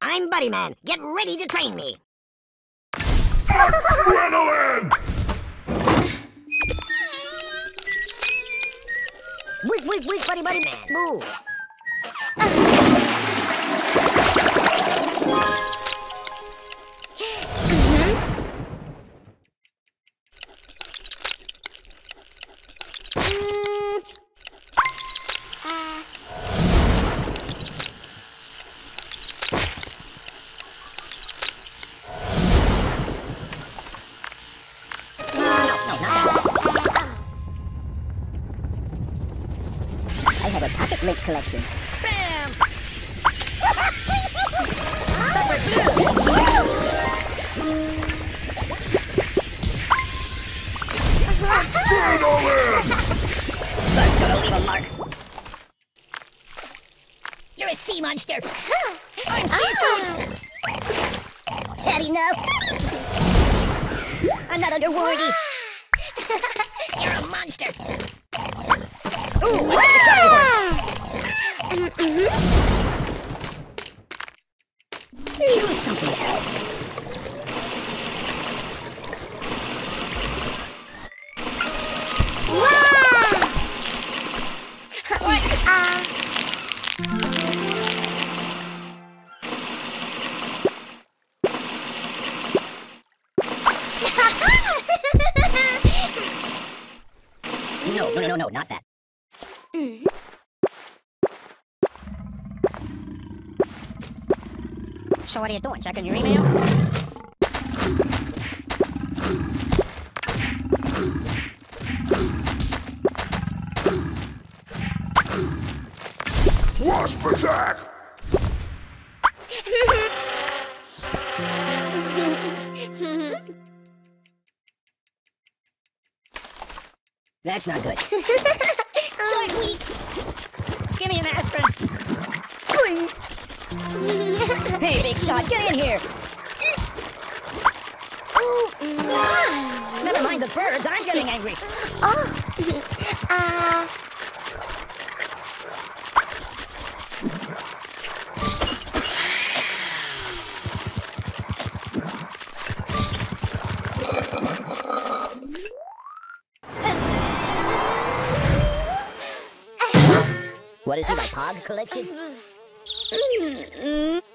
I'm Buddy Man. Get ready to train me. Adrenaline! Weak, weak, weak, Buddy Buddy Man. Move. Have a pocket link collection. Bam! Super glue! Adrenaline! Blood's gonna leave a mark. You're a sea monster. I'm seafood. Ah. Had enough? I'm not underwater. Ah. You're a monster. Choose something no, no, no, no, not that. Mm-hmm. So what are you doing? Checking your email? Wasp attack! That's not good. Give me an aspirin. Hey, big shot, get in here. Never mind the birds, I'm getting angry. Oh. Uh, What is it, my Pog collection?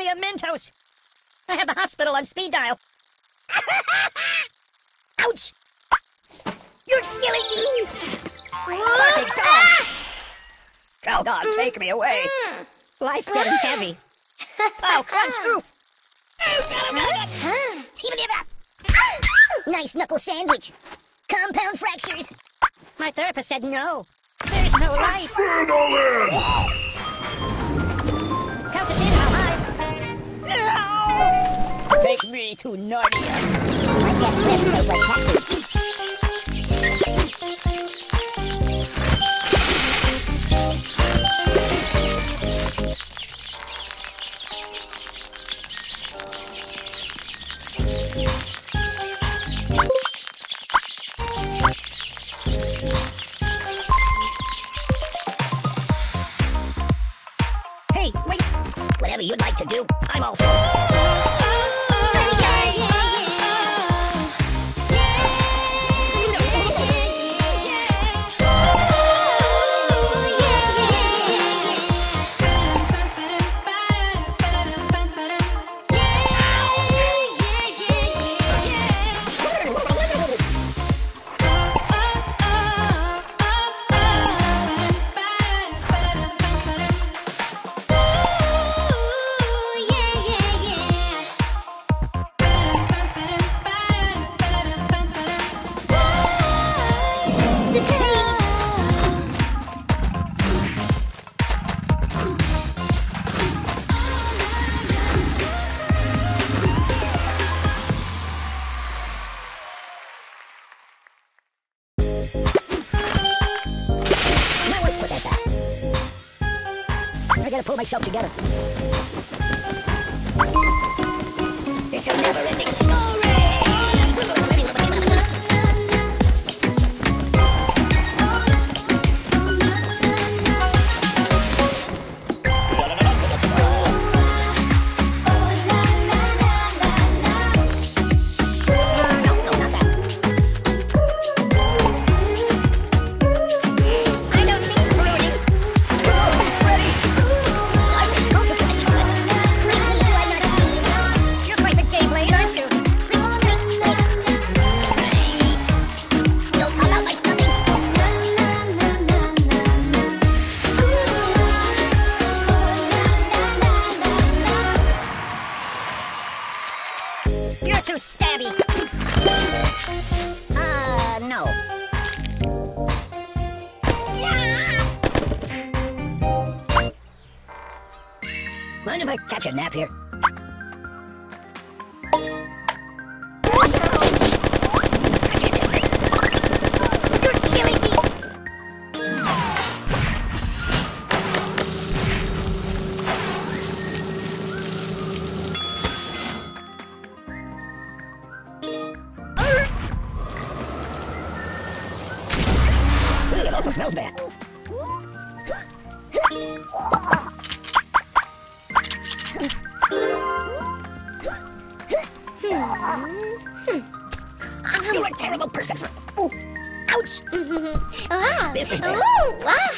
me a Mentos. I have the hospital on speed dial. Ouch! You're killing me! Big ah! dog. Oh God, take me away. Hmm. Life's getting hmm. heavy. Oh, unscrew. Oh, nice knuckle sandwich. Compound fractures. My therapist said no. There's no life. Adrenaline! Count Take me to Narnia. I like. Hey, wait! Whatever you'd like to do, I'm all for it. Myself together. It's a never-ending Mind if I catch a nap here? A terrible person. Ouch! Ah. This is. Ooh, ah.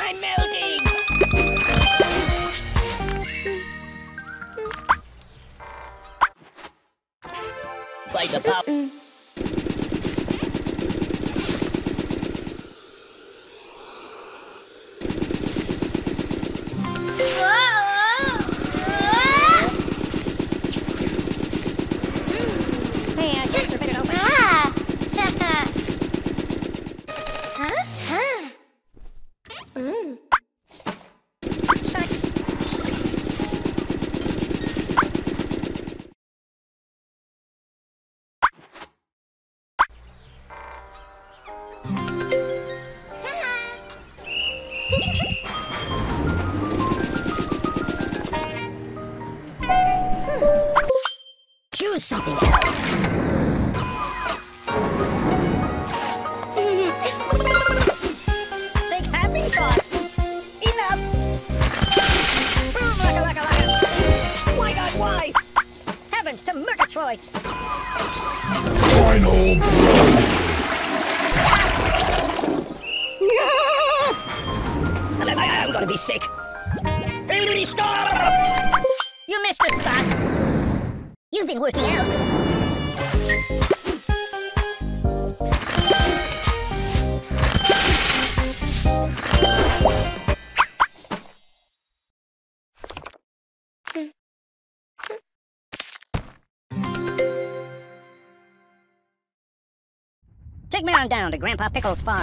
I'm melting! Bite the pop. Take me on down to Grandpa Pickle's farm.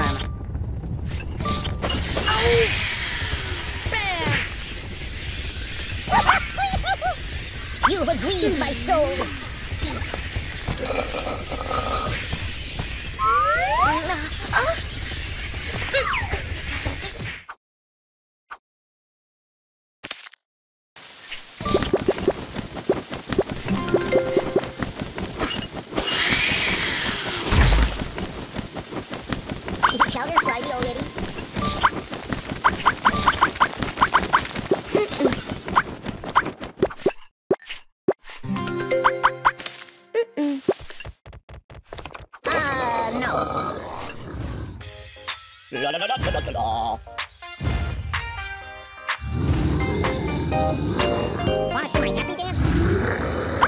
You've aggrieved my soul. Chowder Friday already? Wanna see my happy dance?